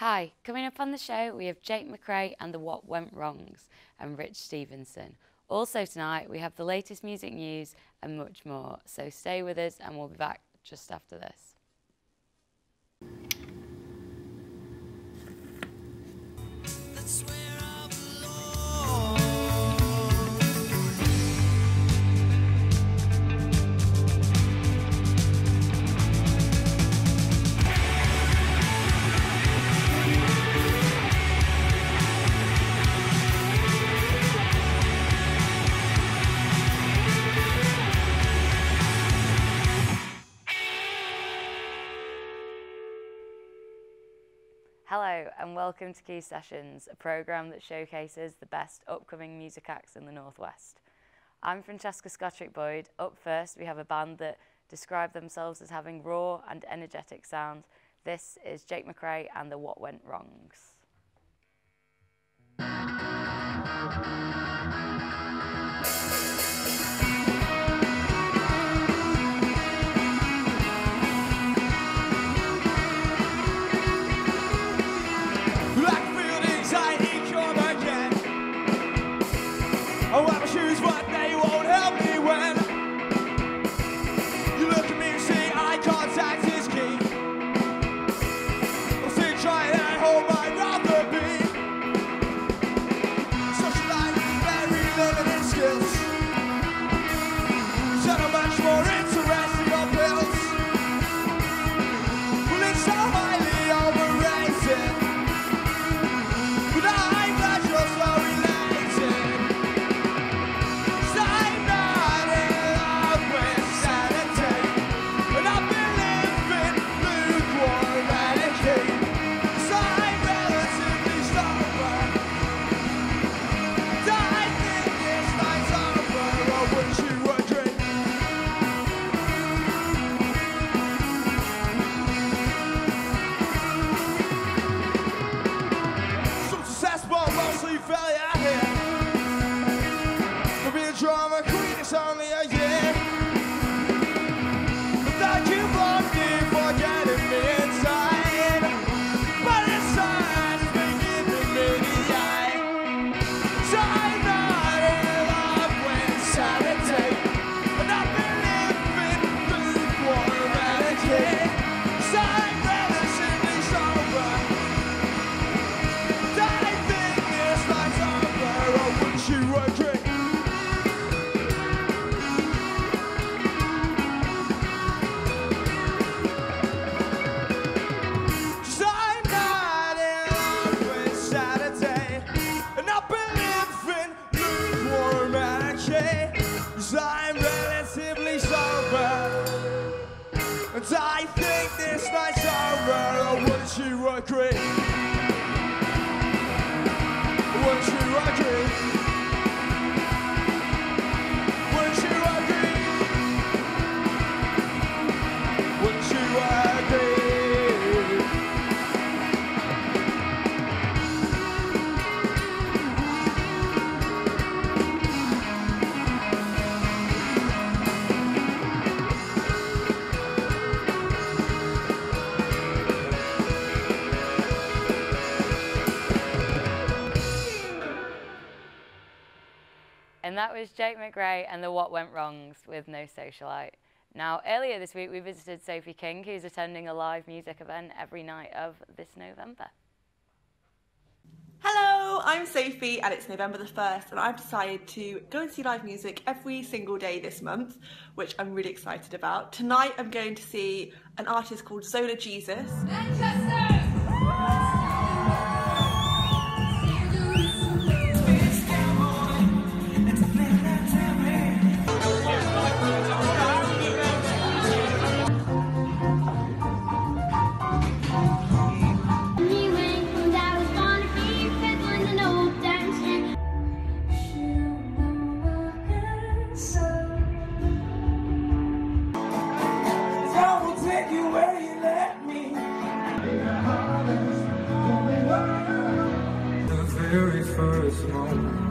Hi, coming up on the show, we have Jake McRae and the What Went Wrongs and Rich Stevenson. Also, tonight, we have the latest music news and much more. So stay with us, and we'll be back just after this. Hello and welcome to Quays Sessions, a programme that showcases the best upcoming music acts in the Northwest. I'm Francesca Scottrick Boyd. Up first, we have a band that describe themselves as having raw and energetic sound. This is Jake McRae and the What Went Wrongs. That was Jake McRae and the What Went Wrongs with No Socialite. Now, earlier this week, we visited Sophie King, who's attending a live music event every night of this November. Hello, I'm Sophie, and it's November the 1st, and I've decided to go and see live music every single day this month, which I'm really excited about. Tonight, I'm going to see an artist called Zola Jesus. You very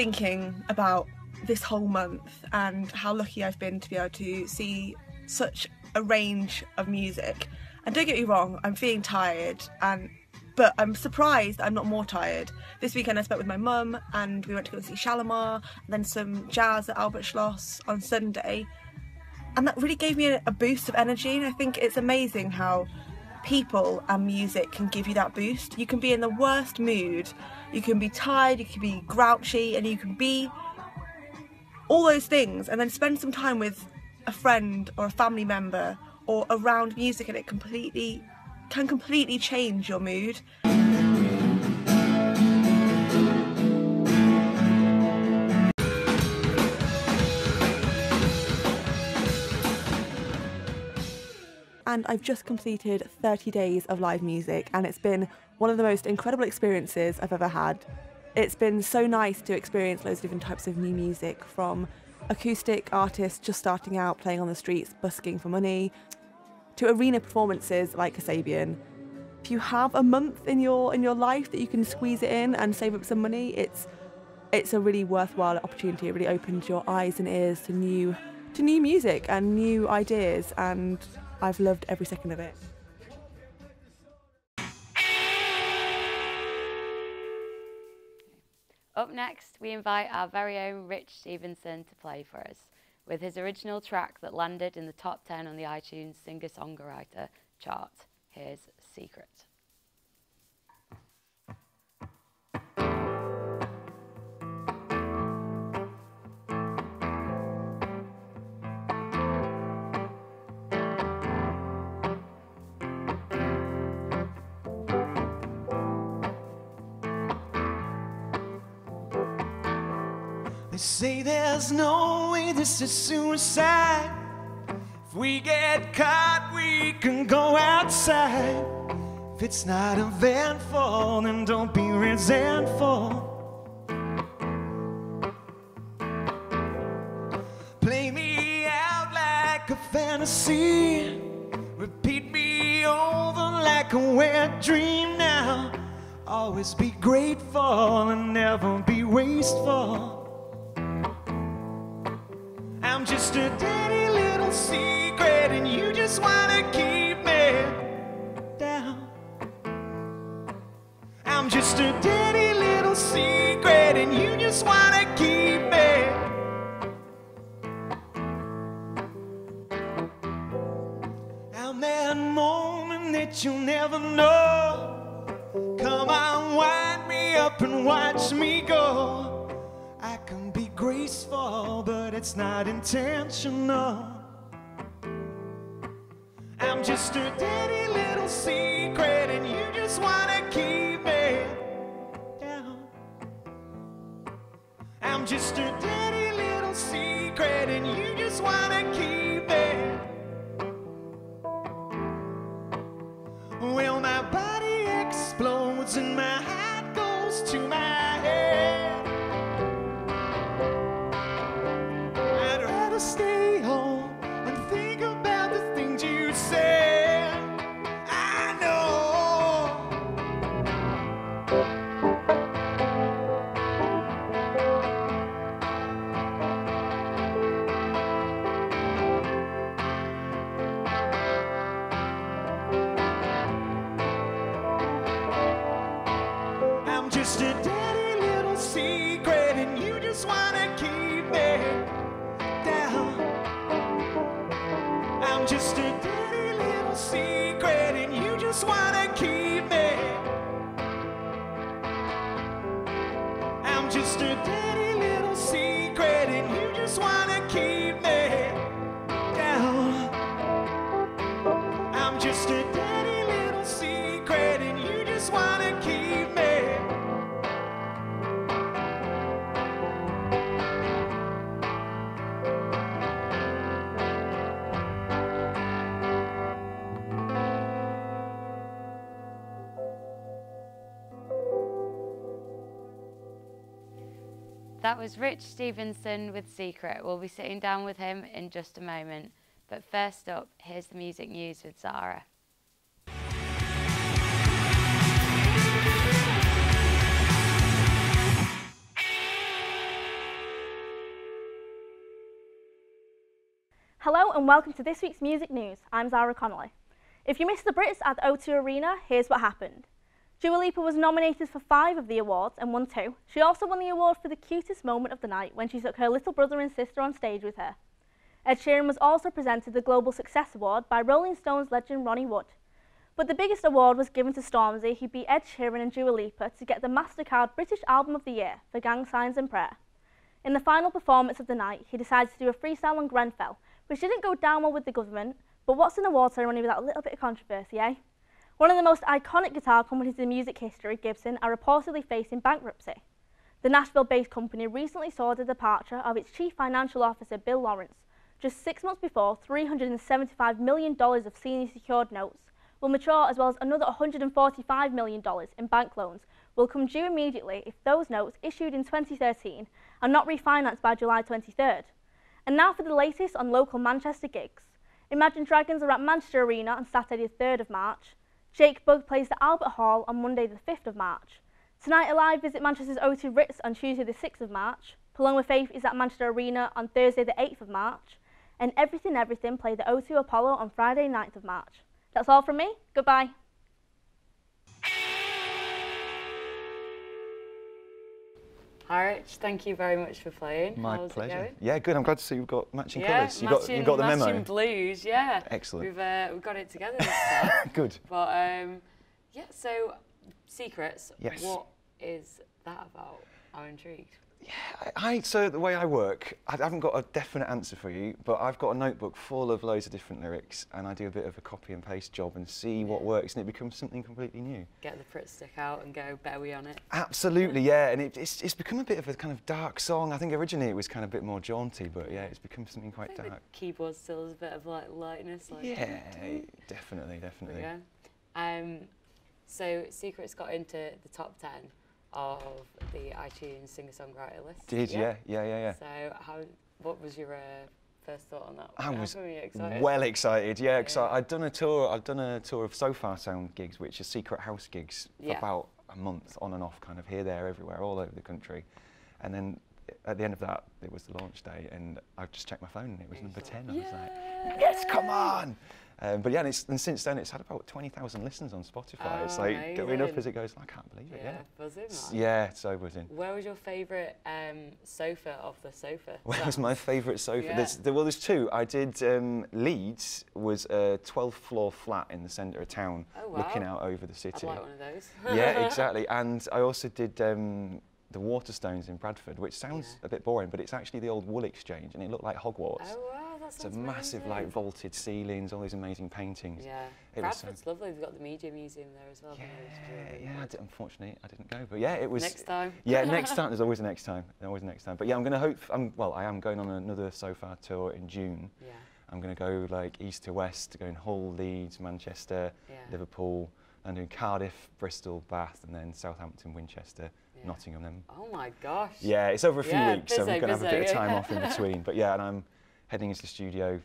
thinking about this whole month and how lucky I've been to be able to see such a range of music. And don't get me wrong, I'm feeling tired and but I'm surprised I'm not more tired. This weekend I spent with my mum and we went to go see Shalamar and then some jazz at Albert Schloss on Sunday. And that really gave me a, a boost of energy and I think it's amazing how people and music can give you that boost. You can be in the worst mood, you can be tired, you can be grouchy, and you can be all those things, and then spend some time with a friend or a family member or around music, and it completely can completely change your mood. And I've just completed 30 days of live music, and it's been one of the most incredible experiences I've ever had. It's been so nice to experience loads of different types of new music from acoustic artists just starting out playing on the streets, busking for money, to arena performances like Kasabian. If you have a month in your in your life that you can squeeze it in and save up some money, it's it's a really worthwhile opportunity. It really opens your eyes and ears to new to new music and new ideas and I've loved every second of it. Up next, we invite our very own Rich Stevenson to play for us with his original track that landed in the top 10 on the iTunes Singer Songwriter chart. Here's Secret. Say there's no way this is suicide. If we get caught, we can go outside. If it's not eventful, then don't be resentful. Play me out like a fantasy. Repeat me over like a wet dream now. Always be grateful and never be wasteful. Just a dirty little secret, and you just wanna keep me down. I'm just a dirty little secret, and you just wanna keep me. I'm that moment that you'll never know. Come on, wind me up and watch me go. Graceful, but it's not intentional. I'm just a dirty little secret, and you just wanna keep me down. I'm just a dirty little secret, and you just wanna keep secret, and you just wanna keep That was Rich Stevenson with Secret. We'll be sitting down with him in just a moment. But first up, here's the music news with Zara. Hello and welcome to this week's music news. I'm Zara Connolly. If you missed the Brits at the O2 Arena, here's what happened. Dua Lipa was nominated for five of the awards and won two. She also won the award for the cutest moment of the night when she took her little brother and sister on stage with her. Ed Sheeran was also presented the Global Success Award by Rolling Stones legend Ronnie Wood. But the biggest award was given to Stormzy, who beat Ed Sheeran and Dua Lipa to get the MasterCard British Album of the Year for Gang Signs and Prayer. In the final performance of the night, he decided to do a freestyle on Grenfell, which didn't go down well with the government, but what's an award ceremony without a little bit of controversy, eh? One of the most iconic guitar companies in music history, Gibson, are reportedly facing bankruptcy. The Nashville-based company recently saw the departure of its chief financial officer, Bill Lawrence, just six months before $375 million of senior secured notes will mature as well as another $145 million in bank loans will come due immediately if those notes issued in 2013 are not refinanced by July 23rd. And now for the latest on local Manchester gigs. Imagine Dragons are at Manchester Arena on Saturday the 3rd of March. Jake Bugg plays the Albert Hall on Monday the 5th of March. Tonight Alive visit Manchester's O2 Ritz on Tuesday the 6th of March. Paloma Faith is at Manchester Arena on Thursday the 8th of March. And Everything Everything play the O2 Apollo on Friday 9th of March. That's all from me. Goodbye. Hi, Rich. Thank you very much for playing. My How's pleasure. Yeah, good. I'm glad to see you've got matching yeah, colours. You got matching, you got the memo. matching blues, yeah. Excellent. We've uh, we've got it together this time. Good. But um, yeah, so secrets. Yes. What is that about? I'm intrigued. I, I so the way I work, I haven't got a definite answer for you, but I've got a notebook full of loads of different lyrics, and I do a bit of a copy and paste job and see what works, and it becomes something completely new. Get the Pritt stick out and go Bowie on it. Absolutely, yeah, and it, it's it's become a bit of a kind of dark song. I think originally it was kind of a bit more jaunty, but yeah, it's become something quite think the dark. keyboard still has a bit of like lightness. Like, Yeah, definitely, definitely. yeah. Um, so Secrets got into the top ten of the iTunes singer-songwriter list. Did yeah, yeah, yeah, yeah. So how? What was your uh, first thought on that? I was excited? well excited, yeah, because Yeah. I'd done a tour. I'd done a tour of Sofar Sound gigs, which are secret house gigs, for Yeah. about a month, on and off, kind of here, there, everywhere, all over the country. And then at the end of that, it was the launch day, and I just checked my phone, and it was And number ten. I was like, yes, come on! Um, but yeah, and, it's, and since then, it's had about twenty thousand listens on Spotify. it's Oh, like going up amazing. as it goes. I can't believe it. Yeah, Yeah, buzzing. Man. yeah, so buzzing. Where was your favourite um, sofa off the sofa? Where was my favourite sofa? Yeah. There's, there, well, there's two. I did um, Leeds was a 12th floor flat in the centre of town, Oh, looking out over the I'd city. like one of those. yeah, exactly. And I also did um, the Waterstones in Bradford, which sounds Yeah. a bit boring, but it's actually the old wool exchange, and it looked like Hogwarts. Oh wow, that it's a massive, amazing. like vaulted ceilings, all these amazing paintings. Yeah, It was so- lovely. They've got the Media Museum there as well. Yeah, haven't they, which is really yeah. I did, unfortunately, I didn't go, but yeah, it was. Next time. Yeah, next time. There's always a next time. There's always a next time. But yeah, I'm going to hope. I'm, well, I am going on another Sofar tour in June. Yeah. I'm going to go like east to west, going Hull, Leeds, Manchester, Yeah. Liverpool, and doing Cardiff, Bristol, Bath, and then Southampton, Winchester, Yeah. Nottingham. Then Oh my gosh. yeah, it's over a few Yeah, weeks, so busy, I'm going to have a bit of time off in between. But yeah, and I'm heading into the studio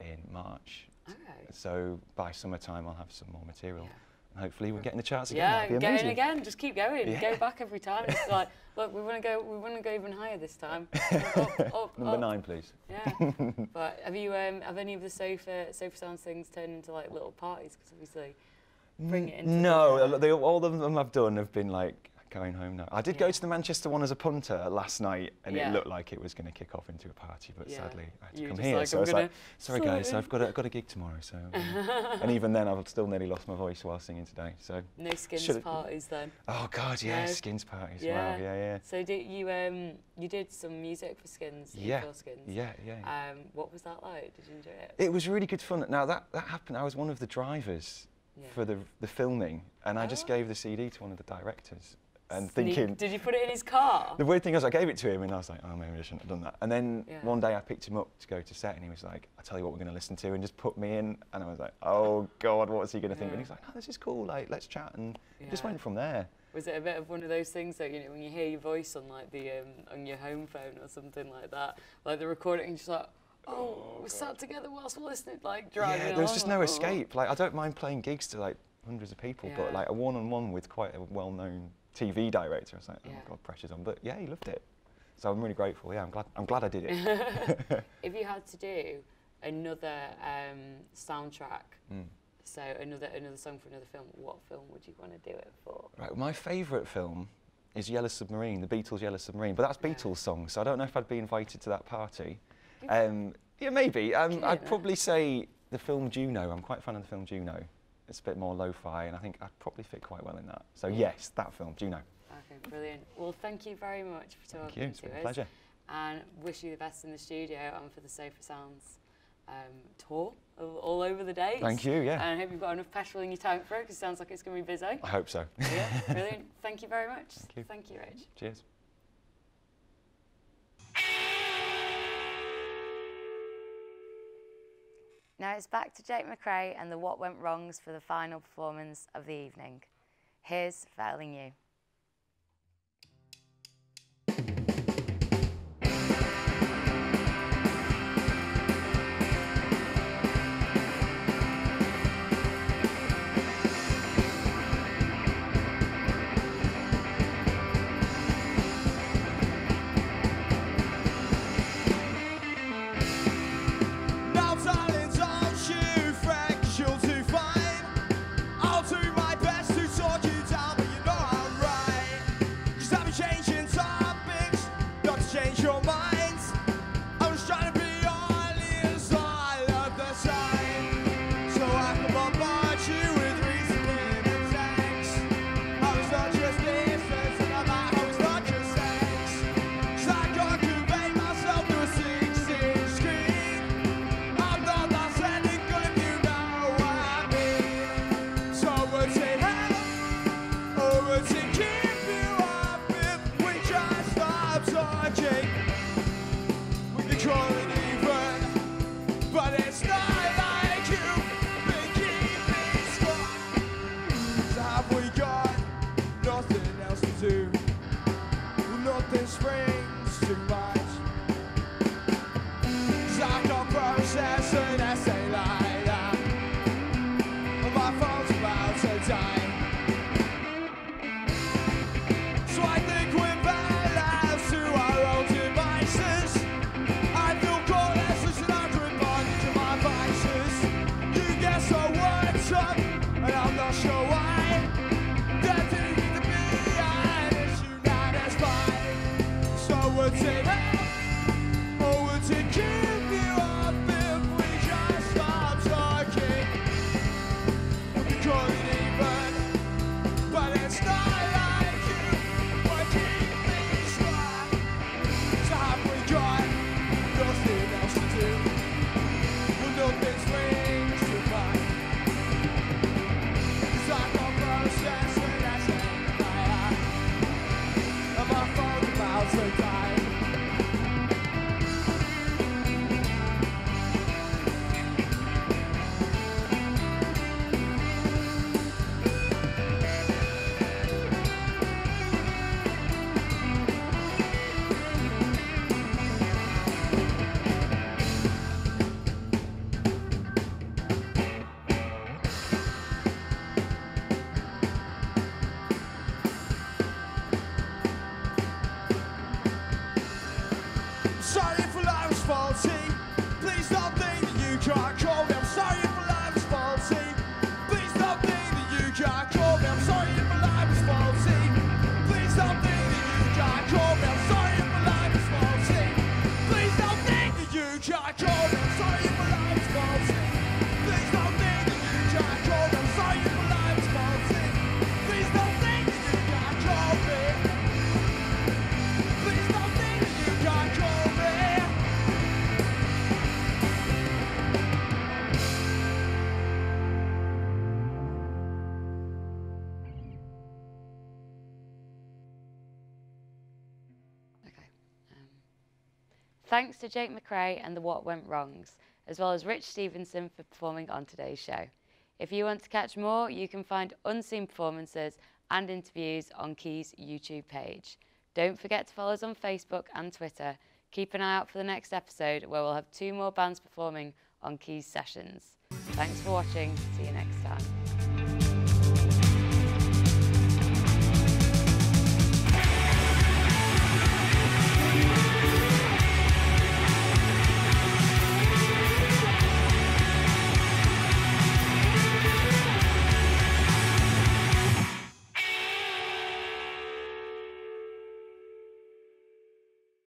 in March. Okay. So by summertime, I'll have some more material. Yeah. And hopefully, we're getting the charts again. Yeah, That'd be get in again. Just keep going. Yeah. Go back every time. It's like, look, we want to go. We want to go even higher this time. up, up, Number up. nine, please. Yeah. but have you um, have any of the sofa Sofar Sounds things turned into like little parties? Because obviously, bring it into No, the, they, all of them I've done have been like going home now. I did go to the Manchester one as a punter last night, and Yeah. it looked like it was going to kick off into a party, but Yeah. sadly I had to You come here. like, so "I'm was like, sorry guys. I've got a, I've got a gig tomorrow. So, um, and even then I've still nearly lost my voice while singing today. So, no skins parties then. oh god, yeah, No. skins parties. Yeah. Wow, yeah, yeah, So did you um you did some music for Skins? yeah, for Skins. yeah, yeah. Um, what was that like? Did you enjoy it? It was really good fun. Now that that happened, I was one of the drivers Yeah. for the the filming, and I just Oh. gave the CD to one of the directors, and Sneak- thinking. Did you put it in his car? The weird thing is, I gave it to him, and I was like, "Oh, maybe I shouldn't have done that." And then Yeah. one day, I picked him up to go to set, and he was like, "I tell you what, we're going to listen to," and just put me in. And I was like, "Oh God, what's he going to think?" And Yeah. he's like, "Oh, this is cool. Like, let's chat." And it just went from there. Was it a bit of one of those things that you know when you hear your voice on like the um, on your home phone or something like that, like the recording, and just like, oh, we sat together whilst we're listening, like driving. yeah, there was just no oh. escape. Like, I don't mind playing gigs to like hundreds of people, but like a one-on-one with quite a well-known TV director, I was like, "Oh Yeah. God, pressure's on." But yeah, he loved it. So I'm really grateful. Yeah, I'm glad. I'm glad I did it. if you had to do another um, soundtrack. Mm. So another another song for another film. What film would you want to do it for? Right, my favourite film is Yellow Submarine, the Beatles' Yellow Submarine, but that's Yeah. Beatles song, so I don't know if I'd be invited to that party. Um, yeah, maybe. Um, I'd probably say the film Juno. I'm quite a fan of the film Juno. It's a bit more lo-fi, and I think I'd probably fit quite well in that. So yes, that film, Juno. Okay, brilliant. Well, thank you very much for talking Thank you. It's to been a pleasure. And wish you the best in the studio and for the Sofar Sounds um, tour all, over the days. Thank you, yeah. And I hope you've got enough petrol in your tank for it because it sounds like it's going to be busy. I hope so. yeah, brilliant. Thank you very much. Thank you. Thank you, Rich. Cheers. Now it's back to Jake McRae and the What Went Wrongs for the final performance of the evening. Here's Failing You. Thanks to Jake McRae and the What Went Wrongs, as well as Rich Stevenson for performing on today's show. If you want to catch more, you can find unseen performances and interviews on Quays YouTube page. Don't forget to follow us on Facebook and Twitter. Keep an eye out for the next episode where we'll have two more bands performing on Quays sessions. Thanks for watching. See you next time.